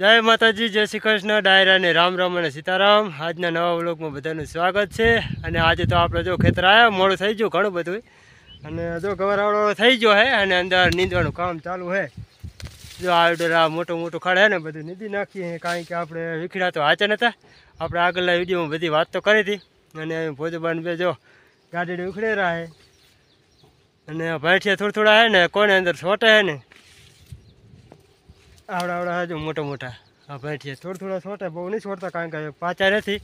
જય માતાજી, જય શ્રી કૃષ્ણ, ડાયરા અને રામ રામ અને સીતારામ. આજના નવા વ્લોગમાં બધાનું સ્વાગત છે. અને આજે તો આપણે જો ખેતર આવ્યા મોડું થઈ ગયું ઘણું બધું અને જો ગવરાવડો થઈ ગયો હે, અને અંદર નીંદવાનું કામ ચાલુ હે. જો આવડે આ મોટું મોટું ખાડે ને, બધું નીંદી નાખીએ કારણ કે આપણે વિખડા તો હાચા નતા. આપણે આગળના વિડીયોમાં બધી વાત તો કરી હતી. અને ભોજબાન બે જો ગાડી ઉખડે રહ્યા અને ભાઈઠિયા થોડા થોડા હે ને, કોને અંદર છોટે હે ને? આવડા આવડા હજુ, મોટા મોટા. હા ભાઈઠિયા થોડા થોડા છોટે, બહુ નહીં છોડતા, કારણ કે પાચા નથી.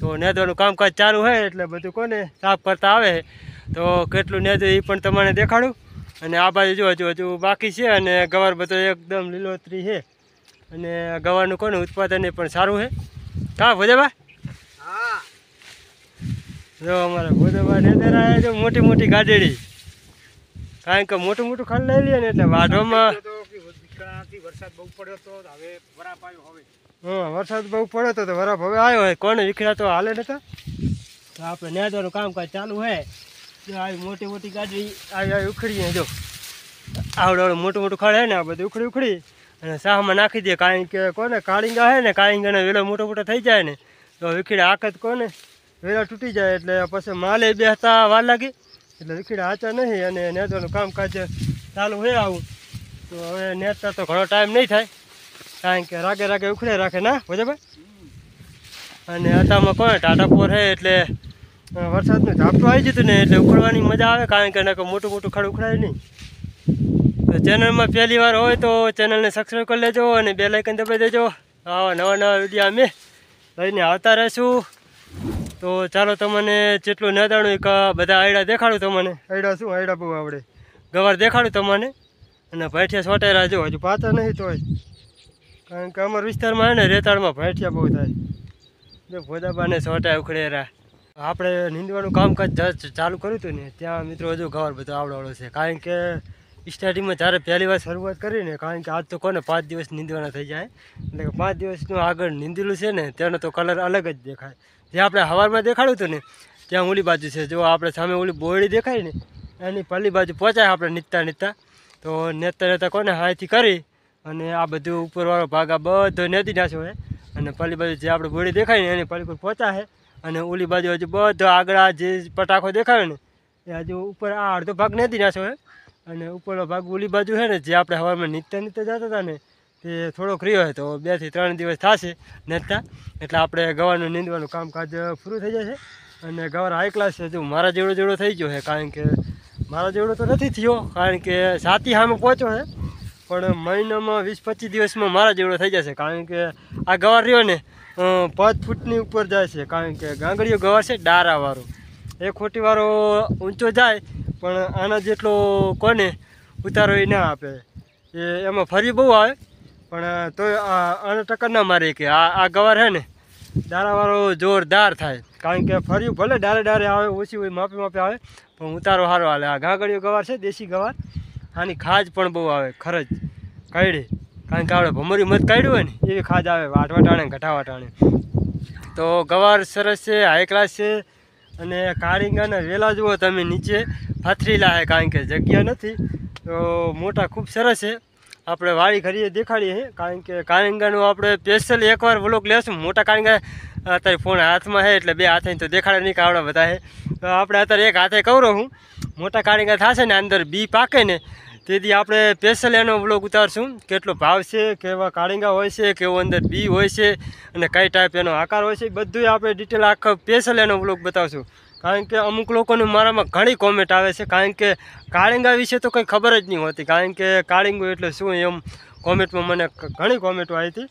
તો નેદવાનું કામકાજ ચાલુ હોય, એટલે બધું કોને સાફ કરતા આવે. તો કેટલું નેદું એ પણ તમને દેખાડું. અને આ બાજુ જો, હજુ હજુ બાકી છે, અને ગવાર બધો એકદમ લીલોતરી છે. અને ગવારનું કોને ઉત્પાદન પણ સારું છે. કા, ભોજાબા? જો, અમારા ભોજાબા નેદર આવે છે મોટી મોટી ગાજેડી. કારણ કે મોટું મોટું ખાંડ લઈ લઈએ ને, એટલે વાઢવામાં વરસાદ બહુ પડ્યો તો હવે આવ્યો તો વરાપ હવે આવ્યો હોય. કોને વિખરા તો હાલે નતા? તો આપણે નેદવાનું કામકાજ ચાલુ હે. આવી મોટી મોટી ગાડી આવી આવી ઉખડીએ, જો. આવડે આવડે મોટું મોટું ખાડે ને, આ બધું ઉખડી ઉખડી. અને સાહમાં નાખી દે. કારણ કે કોને? કાળીંગા હે ને, કાળીંગાનો વેલો મોટો મોટો થઈ જાય ને. તો વિખીડે આખત કોને? વેલા તૂટી જાય એટલે પછી માલે બેસતા વાર લાગી. એટલે વિખીડે આચા નહીં અને નેદવાનું કામકાજ ચાલુ હોય આવું. તો હવે નેતા તો ઘણો ટાઈમ નહીં થાય. કારણ કે રાગે રાગે ઉખડે રાખે, ના? બરાબર અને અત્યારમાં કોણ? ટાટા પોર છે એટલે વરસાદનું ઝાપટું આવી જતું ને, એટલે ઉખડવાની મજા આવે, કારણ કે નકર મોટું મોટું ખડ ઉખડાય નહીં. તો ચેનલમાં પહેલી વાર હોય તો ચેનલને સબસ્ક્રાઈબ કરી લેજો અને બે લાઇકન દબાઈ દેજો. આવા નવા નવા વીડિયો અમે લઈને આવતા રહીશું. તો ચાલો તમને જેટલું નદાણું એક બધા આયડા દેખાડું તમને. આયડા શું? આયડા બહુ આવડે. ગવાર દેખાડું તમને. અને ભાઠિયા સોટેરા જો હજુ પાતા નહીં તોય. કારણ કે અમારા વિસ્તારમાં ને રેતાળમાં ભાઠિયા બહુ થાય. જો ભોદાબાને સોટા ઉખડેરા. આપણે નીંદવાનું કામકાજ ચાલુ કર્યું હતું ને, ત્યાં મિત્રો હજુ ગવાર બધો આવડો છે. કારણ કે સ્ટાર્ટિંગમાં જ્યારે પહેલી વાર શરૂઆત કરીને કારણ કે આજ તો કોને પાંચ દિવસ નીંદવાના થઈ જાય. એટલે કે પાંચ દિવસનું આગળ નીંદેલું છે ને, તેનો તો કલર અલગ જ દેખાય. જે આપણે હવારમાં દેખાડ્યું હતું ને, ત્યાં ઓલી બાજુ છે. જો આપણે સામે ઓલી બોયડી દેખાય ને, એની પલ્લી બાજુ પહોંચાય આપણે નીચતા નીચતા તો નેતા નેતા કોને હાથી કરી અને આ બધું ઉપરવાળો ભાગ આ બધો નેતી નાખ્યો છે. અને પેલી બાજુ જે આપણે બોડી દેખાય ને એની પલ્લી પર પહોંચાશે અને ઓલી બાજુ હજુ બધો આગળ જે પટાખો દેખાયો ને, એ હજુ ઉપર આ અડધો ભાગ નેતી નાખ્યો છે. અને ઉપરનો ભાગ ઓલી બાજુ છે ને, જે આપણે હવામાં નીચતા નીચતા જતા હતા ને, તે થોડોક રહ્યો હોય તો બેથી ત્રણ દિવસ થશે નેતા એટલે આપણે ગવાનું નીંદવાનું કામકાજ પૂરું થઈ જશે. અને ગવાર હાઈ ક્લાસ છે જો મારા જેવડો જેવડો થઈ ગયો છે. કારણ કે મારા જેવડો તો નથી થયો, કારણ કે સાતી સામે પહોંચ્યો છે. પણ મહિનામાં વીસ પચીસ દિવસમાં મારા જેવડો થઈ જશે, કારણ કે આ ગવાર રહ્યો ને પાંચ ફૂટની ઉપર જાય છે, કારણ કે ગાંગડીયો ગવાર છે, ડારાવાળો. એ ખોટીવાળો ઊંચો જાય, પણ આના જેટલો કોને ઉતારો એ ના આપે. એ એમાં ફરી બહુ આવે, પણ આ આને ટક્કર ના મારે કે આ આ ગવાર છે ને ડારાવાળો જોરદાર થાય. કારણ કે ફર્યું ભલે ડારે ડારે આવે, ઓછી હોય, માપી માપી આવે, પણ ઉતારો સારો હાલે. આ ગાંગડીયો ગવાર છે, દેશી ગવાર. આની ખાજ પણ બહુ આવે, ખરજ. કાઢે કારણ કે આપણે ભમરી મત કાઢ્યું હોય ને, એવી ખાજ આવે, વાટવા ટાણે ઘટાવા ટાણે. તો ગવાર સરસ છે, હાઈ ક્લાસ છે. અને કાળીંગાના વેલા જુઓ તમે નીચે. પાથરેલા છે, કારણ કે જગ્યા નથી. તો મોટા ખૂબ સરસ છે. આપણે વાળી ઘડીએ દેખાડીએ છીએ કારણ કે કારિંગાનું આપણે સ્પેશિયલ એકવાર વ્લોગ લેશું. મોટા કારિંગા અત્યારે ફોન હાથમાં છે એટલે બે હાથે તો દેખાડે નહીં કાવડા બધા છે તો આપણે અત્યારે એક હાથે કવરો હું. મોટા કાળીંગા થશે ને અંદર બી પાકે ને, તેથી આપણે સ્પેશિયલ એનો વ્લોગ ઉતારશું. કેટલો ભાવ છે, કેવા કાળીંગા હોય છે, કેવો અંદર બી હોય છે, અને કઈ ટાઈપ એનો આકાર હોય છે બધું આપણે ડિટેલ આખો સ્પેશિયલ એનો વ્લોગ બતાવશું. કારણ કે અમુક લોકોને મારામાં ઘણી કોમેન્ટ આવે છે. કારણ કે કાળીંગા વિશે તો કંઈ ખબર જ નહીં હોતી. કારણ કે કાળિંગું એટલે શું એમ કોમેન્ટમાં મને ઘણી કોમેન્ટો આવી હતી.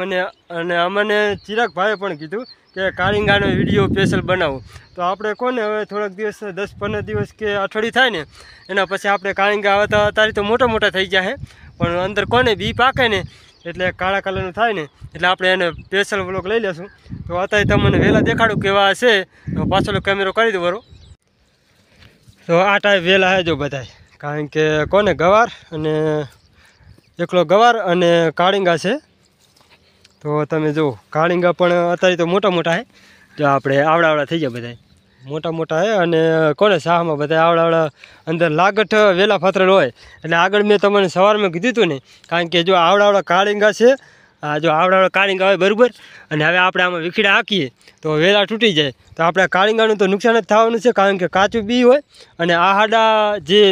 મને અને અમને ચિરાગભાઈએ પણ કીધું કે કાળીંગાનો વીડિયો સ્પેશિયલ બનાવું. તો આપણે કોને હવે થોડાક દિવસ, દસ પંદર દિવસ કે અઠવાડિયું થાય ને, એના પછી આપણે કાળીંગા આવે તો અત્યારે તો મોટા મોટા થઈ ગયા છે પણ અંદર કોને બી પાકે ને એટલે કાળા કલરનું થાય ને, એટલે આપણે એને સ્પેશિયલ બ્લોક લઈ લેશું. તો અત્યારે તમને વહેલા દેખાડું કેવા હશે તો પાછળ કેમેરો કરી દો બરો તો આ ટાઈપ વહેલા હે જો બધાય. કારણ કે કોને ગવાર અને એકલો ગવાર અને કાળીંગા છે. તો તમે જુઓ, કાળીંગા પણ અત્યારે તો મોટા મોટા છે. જો આપણે આવડા આવડા થઈ ગયા બધાય. મોટા મોટા હે અને કોને શાહમાં બધા આવડા આવડા અંદર લાગઠ વેલા ફતરેલ હોય. એટલે આગળ મેં તમને સવારમાં કીધું હતું ને, કારણ કે જો આવડાવડા આવડા કાળીંગા છે, આ જો આવડાવડા કાળીંગા આવે બરાબર, અને હવે આપણે આમાં વિખીડા હાંકીએ, તો વેલા તૂટી જાય. તો આપણે કાળીંગાનું તો નુકસાન જ થવાનું છે, કારણ કે કાચું બી હોય, અને આ હાડા જે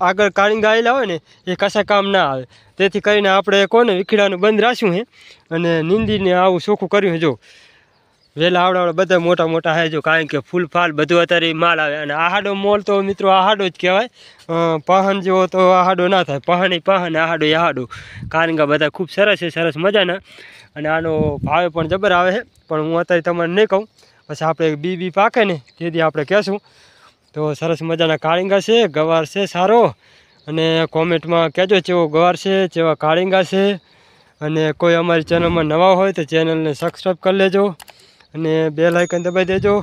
આગળ કાળીંગા આવેલા હોય ને, એ કશા કામ ના આવે. તેથી કરીને આપણે કોને વિખીડાનું બંધ રાખ્યું છે અને નિંદીને આવું ચોખ્ખું કર્યું છે જો. વેલા આવડાવડા બધા મોટા મોટા હે જો કારણ કે ફૂલ ફાલ બધું અત્યારે માલ આવે. અને આહાડો મોલ તો મિત્રો આહાડો જ કહેવાય. અ, પહન જેવો તો આહાડો ના થાય. પહન એ પહન આહાડો આહાડો. કારણ કે બધા ખૂબ સરસ છે સરસ મજાના. અને આનો ભાવે પણ જબર આવે છે. પણ હું અત્યારે તમને નહીં કહું. પછી આપણે બી બી પાકે ને તેથી આપણે કહેશું. તો સરસ મજાના કાળીંગા છે ગવાર છે સારો. અને કોમેન્ટમાં કહેજો ચેવો ગવાર છે ચેવા કાળીંગા છે. અને કોઈ અમારી ચેનલમાં નવા હોય તો ચેનલને સબસ્ક્રાઈબ કરી લેજો. અને બે લાઇકન દબાઈ દેજો.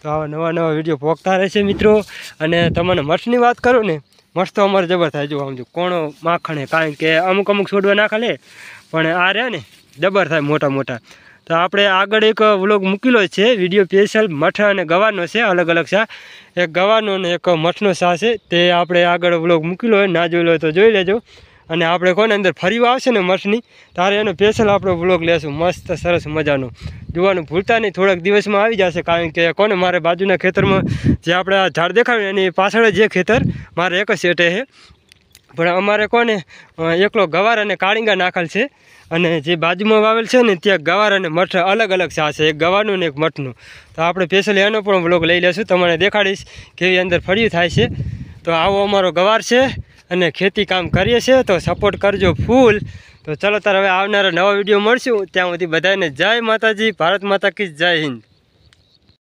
તો આવા નવા નવા વીડિયો ભોગતા રહેશે મિત્રો. અને તમને મઠની વાત કરું ને, મઠ તો અમારે જબર થાય. જો સમજો કોણો માખણે કારણ કે અમુક અમુક છોડવા નાખે લે પણ આ રહે ને, જબર થાય મોટા મોટા. તો આપણે આગળ એક વ્લોગ મૂકેલો છે. વીડિયો સ્પેશિયલ મઠ અને ગવાનો છે, અલગ અલગ શા એક ગવાનો અને એક મઠનો શા છે. તે આપણે આગળ વ્લોગ મૂકેલો હોય, ના જોયેલો હોય તો જોઈ લેજો. અને આપણે કોને અંદર ફરીવા આવશે ને મઠની, તારે એનો સ્પેશિયલ આપણો વ્લોગ લેશું. મસ્ત, સરસ મજાનો. જોવાનું ભૂલતા નહીં, થોડાક દિવસમાં આવી જશે, કારણ કે કોને મારે બાજુના ખેતરમાં જે આપણે ઝાડ દેખાડ્યું, એની પાછળ જ ખેતર, મારે એક જ સેટે છે. પણ અમારે કોને એકલો ગવાર અને કાળીંગા નાખેલ છે. અને જે બાજુમાં વાવેલ છે ને, ત્યાં ગવાર અને મઠ અલગ અલગ છે. એક ગવારનું ને એક મઠનું. તો આપણે સ્પેશિયલ એનો પણ વ્લોગ લઈ લેશું. તમને દેખાડીશ કેવી અંદર ફળિયું થાય છે. તો આવો અમારો ગવાર છે. અને ખેતી કામ કરીએ છીએ, તો સપોર્ટ કરજો ફૂલ તો ચલો તાર હવે આવનારા નવા વીડિયો મળશું. ત્યાં સુધી બધાને જય માતાજી, ભારત માતા કી જય હિન્દ.